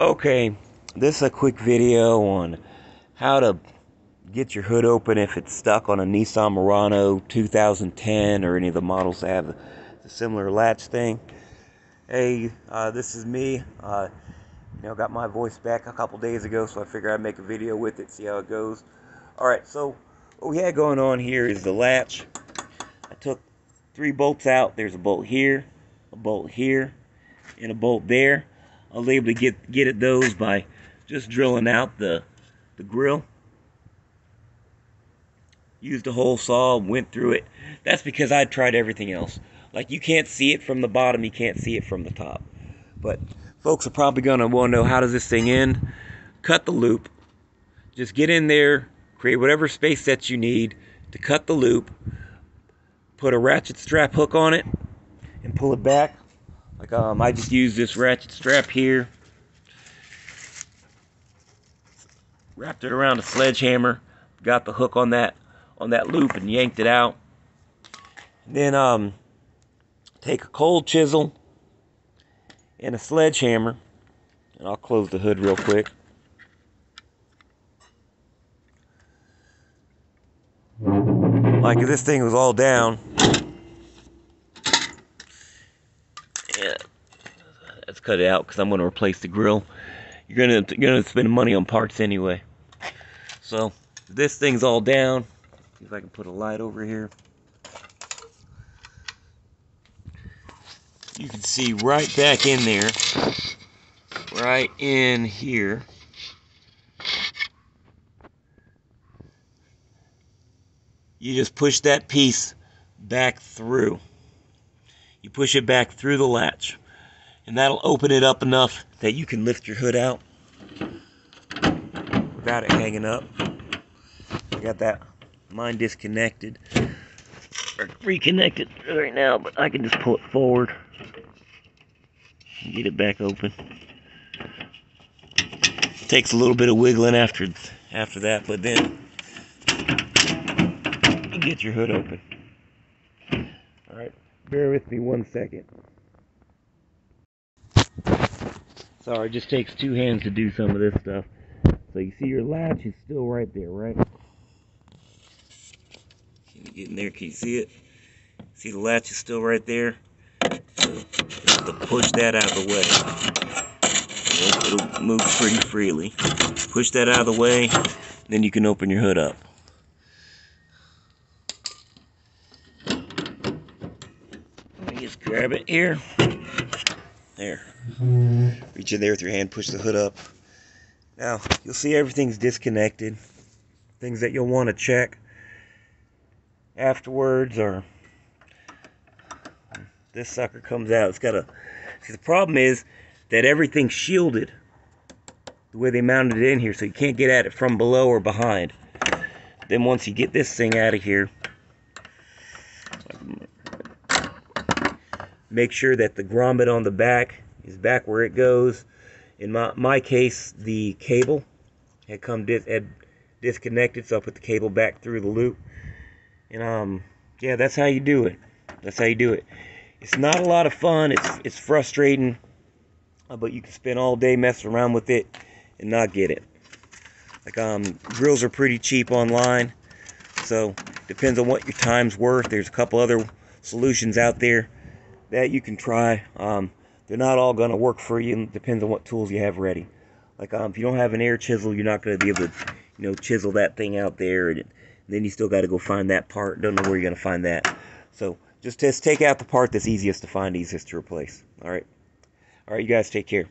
Okay, this is a quick video on how to get your hood open if it's stuck on a Nissan Murano 2010 or any of the models that have a similar latch thing. Hey, uh, this is me. Uh, you know, got my voice back a couple days ago, so I figured I'd make a video with it, see how it goes. Alright, so what we had going on here is the latch. I took three bolts out. There's a bolt here, a bolt here, and a bolt there. I was able to get get at those by just drilling out the the grill. Used a hole saw, went through it. That's because I tried everything else. Like you can't see it from the bottom, you can't see it from the top. But folks are probably gonna want to know how does this thing end? Cut the loop. Just get in there, create whatever space that you need to cut the loop. Put a ratchet strap hook on it and pull it back like um, I just used this ratchet strap here. Wrapped it around a sledgehammer. Got the hook on that on that loop and yanked it out. And then um, take a cold chisel and a sledgehammer. And I'll close the hood real quick. Like if this thing was all down, let's cut it out because I'm going to replace the grill. You're going to to spend money on parts anyway. So this thing's all down. If I can put a light over here. You can see right back in there, right in here. You just push that piece back through. You push it back through the latch and that'll open it up enough that you can lift your hood out without it hanging up. I got that mine disconnected or reconnected right now, but I can just pull it forward and get it back open. Takes a little bit of wiggling after after that, but then you get your hood open. All right, bear with me one second. Sorry, it just takes two hands to do some of this stuff. So you see your latch is still right there, right? Can you get in there? Can you see it? See the latch is still right there? So you have to push that out of the way. It'll move pretty freely. Push that out of the way, then you can open your hood up. Let me just grab it here. There. Mm-hmm. Reach in there with your hand, push the hood up. Now, you'll see everything's disconnected. Things that you'll want to check afterwards or this sucker comes out. It's got a see the problem is that everything's shielded the way they mounted it in here so you can't get at it from below or behind. Then once you get this thing out of here, make sure that the grommet on the back is back where it goes. In my, my case, the cable had come had disconnected, so I put the cable back through the loop. And um, yeah, that's how you do it. That's how you do it. It's not a lot of fun. It's it's frustrating, uh, but you can spend all day messing around with it and not get it. Like um, grills are pretty cheap online, so depends on what your time's worth. There's a couple other solutions out there that you can try. Um, they're not all going to work for you. It depends on what tools you have ready. Like um, if you don't have an air chisel, you're not going to be able to, you know, chisel that thing out there. And, and then you still got to go find that part. Don't know where you're going to find that. So just, just take out the part that's easiest to find, easiest to replace. All right. All right, you guys take care.